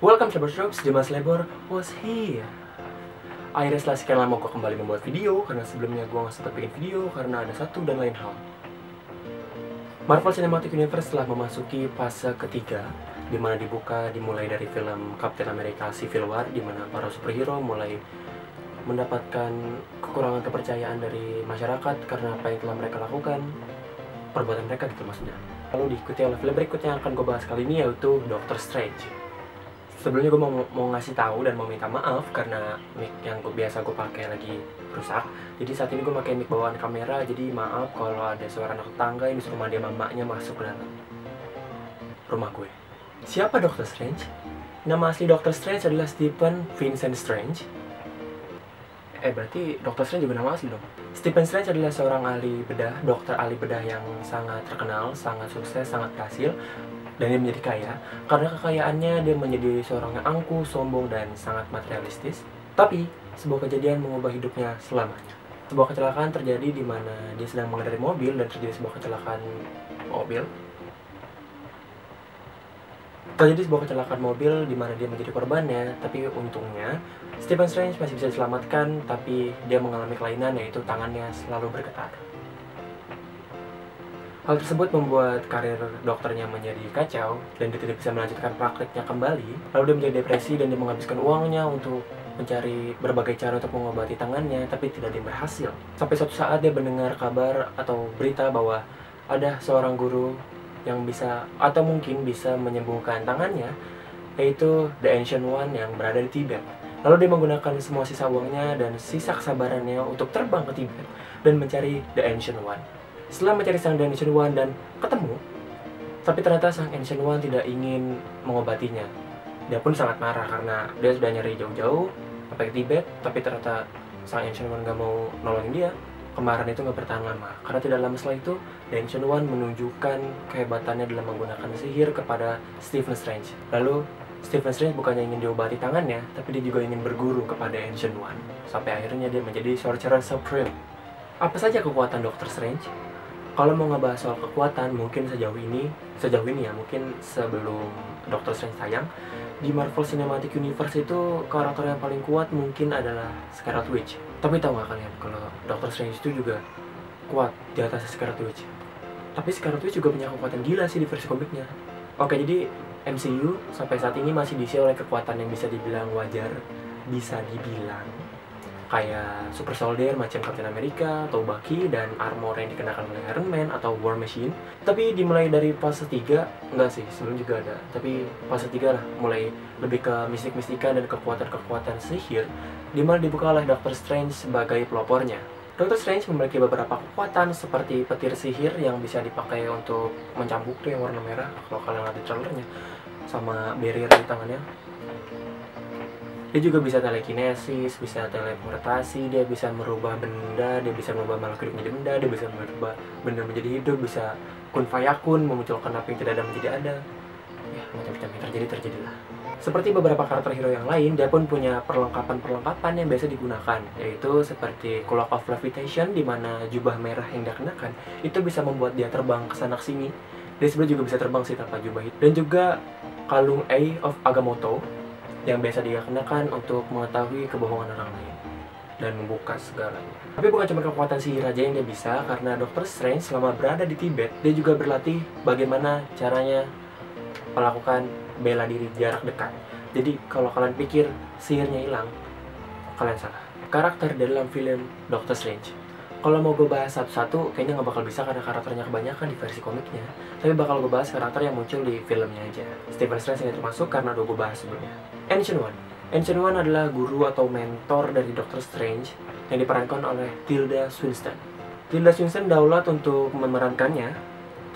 Welcome to Troops, Jemas Lebor was here. Akhirnya setelah sekian lama gue kembali membuat video Karena sebelumnya gue gak sempat bikin video Karena ada satu dan lain hal. Marvel Cinematic Universe telah memasuki fase ketiga di mana dibuka dimulai dari film Captain America Civil War di mana para superhero mulai mendapatkan kekurangan kepercayaan dari masyarakat karena apa yang telah mereka lakukan perbuatan mereka gitu maksudnya. Lalu diikuti oleh film berikutnya yang akan gue bahas kali ini yaitu Doctor Strange sebelumnya gue mau, mau ngasih tahu dan mau minta maaf karena mic yang gue biasa gue pakai lagi rusak. Jadi saat ini gue pakai mic bawaan kamera jadi maaf kalau ada suara anak tetangga yang disuruh mandi mamanya masuk ke dalam rumah gue. Siapa Doctor Strange? nama asli Doctor Strange adalah Stephen Vincent Strange. Eh berarti Doctor Strange juga nama asli dong? Stephen Strange adalah seorang ahli bedah, dokter ahli bedah yang sangat terkenal, sangat sukses, sangat berhasil dan dia menjadi kaya karena kekayaannya dia menjadi seorang yang angkuh, sombong dan sangat materialistis. Tapi sebuah kejadian mengubah hidupnya selamanya. Sebuah kecelakaan terjadi di mana dia sedang mengendarai mobil dan terjadi sebuah kecelakaan mobil. Terjadi sebuah kecelakaan mobil di mana dia menjadi korbannya, tapi untungnya Stephen Strange masih bisa diselamatkan, tapi dia mengalami kelainan yaitu tangannya selalu bergetar. Hal tersebut membuat karir dokternya menjadi kacau dan dia tidak bisa melanjutkan prakteknya kembali. Lalu dia menjadi depresi dan dia menghabiskan uangnya untuk mencari berbagai cara untuk mengobati tangannya, tapi tidak dia berhasil. Sampai suatu saat dia mendengar kabar atau berita bahwa ada seorang guru yang bisa atau mungkin bisa menyembuhkan tangannya, yaitu The Ancient One yang berada di Tibet. Lalu dia menggunakan semua sisa uangnya dan sisa kesabarannya untuk terbang ke Tibet dan mencari The Ancient One. Setelah mencari sang The Ancient One dan ketemu, tapi ternyata sang Ancient One tidak ingin mengobatinya. Dia pun sangat marah karena dia sudah nyari jauh-jauh sampai ke Tibet, tapi ternyata sang Ancient One gak mau nolongin dia. Kemarin itu gak bertahan lama, karena tidak lama setelah itu, The Ancient One menunjukkan kehebatannya dalam menggunakan sihir kepada Stephen Strange. Lalu, Stephen Strange bukannya ingin diobati tangannya, tapi dia juga ingin berguru kepada Ancient One. Sampai akhirnya dia menjadi Sorcerer Supreme. Apa saja kekuatan Doctor Strange? Kalau mau ngebahas soal kekuatan, mungkin sejauh ini, sejauh ini ya, mungkin sebelum Doctor Strange tayang, di Marvel Cinematic Universe itu karakter yang paling kuat mungkin adalah Scarlet Witch. Tapi tahu nggak kalian kalau Doctor Strange itu juga kuat di atas Scarlet Witch. Tapi Scarlet Witch juga punya kekuatan gila sih di versi komiknya. Oke, jadi MCU sampai saat ini masih diisi oleh kekuatan yang bisa dibilang wajar, bisa dibilang kayak Super Soldier macam Captain America atau Bucky dan armor yang dikenakan oleh Iron Man atau War Machine. Tapi dimulai dari fase 3, enggak sih, sebelum juga ada. Tapi fase 3 lah, mulai lebih ke mistik-mistika dan kekuatan-kekuatan sihir di mana dibuka oleh Doctor Strange sebagai pelopornya. Doctor Strange memiliki beberapa kekuatan seperti petir sihir yang bisa dipakai untuk mencambuk tuh yang warna merah kalau kalian lihat di trailernya sama barrier di tangannya dia juga bisa telekinesis, bisa teleportasi, dia bisa merubah benda, dia bisa merubah makhluk hidup menjadi benda, dia bisa merubah benda menjadi hidup, bisa kun fayakun, memunculkan apa yang tidak ada menjadi ada. Ya, macam-macam yang terjadi terjadilah. Seperti beberapa karakter hero yang lain, dia pun punya perlengkapan-perlengkapan yang biasa digunakan, yaitu seperti Cloak of Levitation, di mana jubah merah yang dia kenakan itu bisa membuat dia terbang ke sana sini. Dia sebenarnya juga bisa terbang sih tanpa jubah itu. Dan juga kalung A of Agamotto, yang biasa dia kenakan untuk mengetahui kebohongan orang lain dan membuka segalanya. Tapi bukan cuma kekuatan sihir aja yang dia bisa, karena Dr. Strange selama berada di Tibet, dia juga berlatih bagaimana caranya melakukan bela diri jarak dekat. Jadi kalau kalian pikir sihirnya hilang, kalian salah. Karakter dalam film Doctor Strange. Kalau mau gue bahas satu-satu, kayaknya nggak bakal bisa karena karakternya kebanyakan di versi komiknya. Tapi bakal gue bahas karakter yang muncul di filmnya aja. Stephen Strange ini termasuk karena udah gue bahas sebelumnya. Ancient One. Ancient One adalah guru atau mentor dari Doctor Strange yang diperankan oleh Tilda Swinton. Tilda Swinton daulat untuk memerankannya.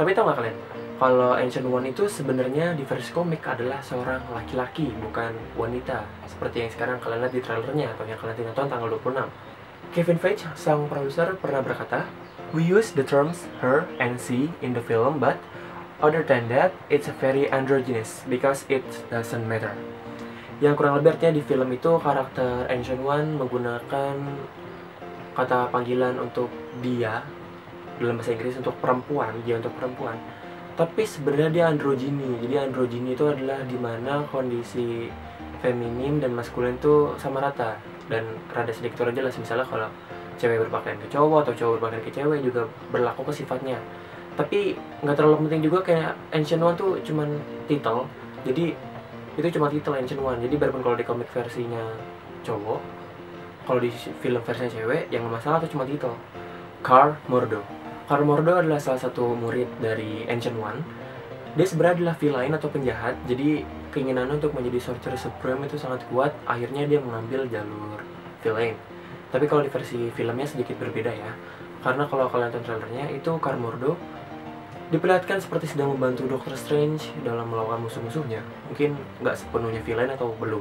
Tapi tau gak kalian? Kalau Ancient One itu sebenarnya di versi komik adalah seorang laki-laki, bukan wanita. Seperti yang sekarang kalian lihat di trailernya atau yang kalian tonton tanggal 26. Kevin Feige, sang produser, pernah berkata, We use the terms her and she in the film, but other than that, it's very androgynous because it doesn't matter. Yang kurang lebih artinya di film itu karakter Ancient One menggunakan kata panggilan untuk dia dalam bahasa Inggris untuk perempuan, dia untuk perempuan. tapi sebenarnya dia androgini jadi androgini itu adalah di mana kondisi feminin dan maskulin itu sama rata dan rada sedikit jelas misalnya kalau cewek berpakaian ke cowok atau cowok berpakaian ke cewek juga berlaku ke sifatnya. Tapi nggak terlalu penting juga kayak Ancient One tuh cuman title jadi itu cuma title Ancient One. Jadi biarpun kalau di komik versinya cowok kalau di film versinya cewek yang masalah itu cuma title Car Mordo. Car Mordo adalah salah satu murid dari Ancient One. Dia sebenarnya adalah villain atau penjahat. Jadi keinginannya untuk menjadi Sorcerer Supreme itu sangat kuat akhirnya dia mengambil jalur villain tapi kalau di versi filmnya sedikit berbeda ya karena kalau kalian nonton trailernya itu Car Mordo diperlihatkan seperti sedang membantu Doctor Strange dalam melawan musuh-musuhnya. Mungkin nggak sepenuhnya villain atau belum.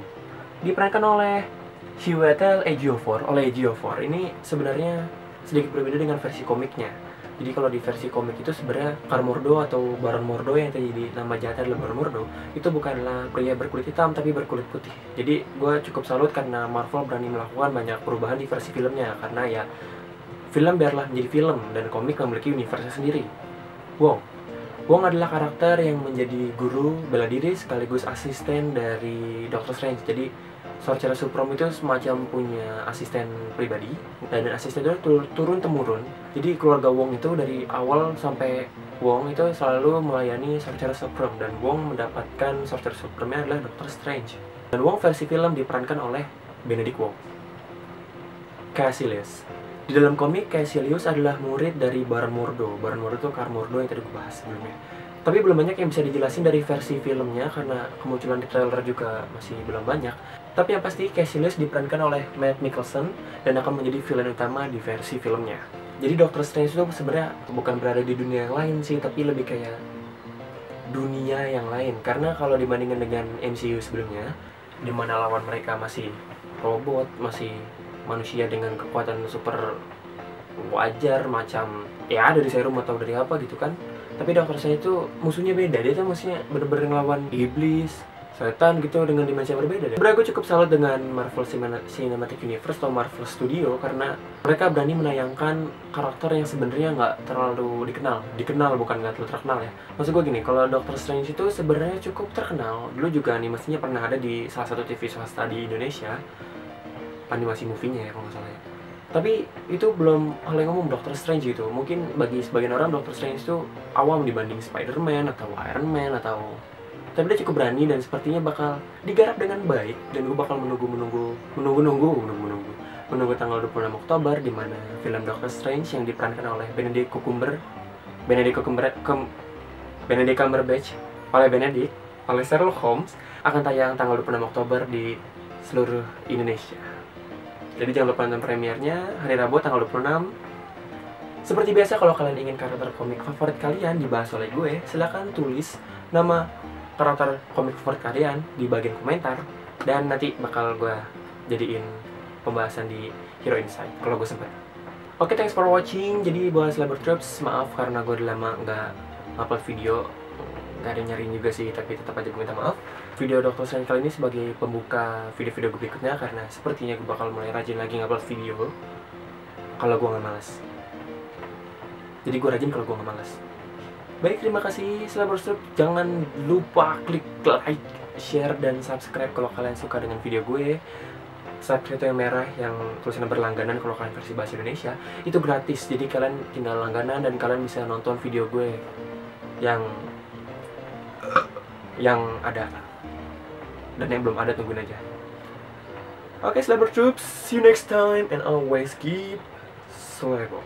Diperankan oleh Chiwetel Ejiofor. Oleh Ejiofor ini sebenarnya sedikit berbeda dengan versi komiknya. Jadi kalau di versi komik itu sebenarnya Karmordo atau Baron Mordo yang terjadi nama jahatnya adalah Baron Mordo itu bukanlah pria berkulit hitam tapi berkulit putih. Jadi gue cukup salut karena Marvel berani melakukan banyak perubahan di versi filmnya karena ya film biarlah menjadi film dan komik memiliki universe sendiri. Wong. Wong adalah karakter yang menjadi guru bela diri sekaligus asisten dari Doctor Strange. Jadi Sorcerer Supreme itu semacam punya asisten pribadi dan asisten itu turun temurun. Jadi keluarga Wong itu dari awal sampai Wong itu selalu melayani Sorcerer Supreme dan Wong mendapatkan Sorcerer Supreme adalah Doctor Strange. Dan Wong versi film diperankan oleh Benedict Wong. Cassius di dalam komik Caecilius adalah murid dari Baron Mordo. Baron Mordo itu Mordo yang tadi gue bahas sebelumnya. Tapi belum banyak yang bisa dijelasin dari versi filmnya karena kemunculan di trailer juga masih belum banyak. Tapi yang pasti Caecilius diperankan oleh Matt Mikkelsen dan akan menjadi villain utama di versi filmnya. Jadi Doctor Strange itu sebenarnya bukan berada di dunia yang lain sih, tapi lebih kayak dunia yang lain. Karena kalau dibandingkan dengan MCU sebelumnya, di mana lawan mereka masih robot, masih manusia dengan kekuatan super wajar macam ya dari serum atau dari apa gitu kan tapi dokter saya itu musuhnya beda dia tuh musuhnya bener-bener ngelawan iblis setan gitu dengan dimensi yang berbeda deh. Sebenernya gue cukup salut dengan Marvel Cinematic Universe atau Marvel Studio karena mereka berani menayangkan karakter yang sebenarnya nggak terlalu dikenal, dikenal bukan nggak terlalu terkenal ya. Maksud gue gini, kalau Doctor Strange itu sebenarnya cukup terkenal. Dulu juga animasinya pernah ada di salah satu TV swasta di Indonesia animasi movie-nya ya kalau nggak salah ya. Tapi itu belum hal yang umum Doctor Strange gitu. Mungkin bagi sebagian orang Doctor Strange itu awam dibanding Spider-Man atau Iron Man atau tapi dia cukup berani dan sepertinya bakal digarap dengan baik dan gue bakal menunggu menunggu menunggu menunggu menunggu menunggu menunggu tanggal 26 Oktober di mana film Doctor Strange yang diperankan oleh Benedict Cumber Benedict Cumber Cum, Benedict Cumberbatch oleh Benedict oleh Sherlock Holmes akan tayang tanggal 26 Oktober di seluruh Indonesia. Jadi jangan lupa nonton premiernya hari Rabu tanggal 26. Seperti biasa kalau kalian ingin karakter komik favorit kalian dibahas oleh gue, silahkan tulis nama karakter komik favorit kalian di bagian komentar dan nanti bakal gue jadiin pembahasan di Hero Insight kalau gue sempet. Oke, thanks for watching. Jadi buat Cyber Troops, maaf karena gue udah lama nggak upload video nggak ada nyariin juga sih tapi tetap aja gue minta maaf video Dr. Strange kali ini sebagai pembuka video-video gue berikutnya karena sepertinya gue bakal mulai rajin lagi ngupload video. Kalau gue nggak malas jadi gue rajin kalau gue nggak malas baik terima kasih selamat strip jangan lupa klik like share dan subscribe kalau kalian suka dengan video gue. Subscribe itu yang merah yang tulisannya berlangganan kalau kalian versi bahasa Indonesia. Itu gratis jadi kalian tinggal langganan dan kalian bisa nonton video gue yang yang ada dan yang belum ada tungguin aja. Oke okay, Slabber Troops see you next time and always keep Slabber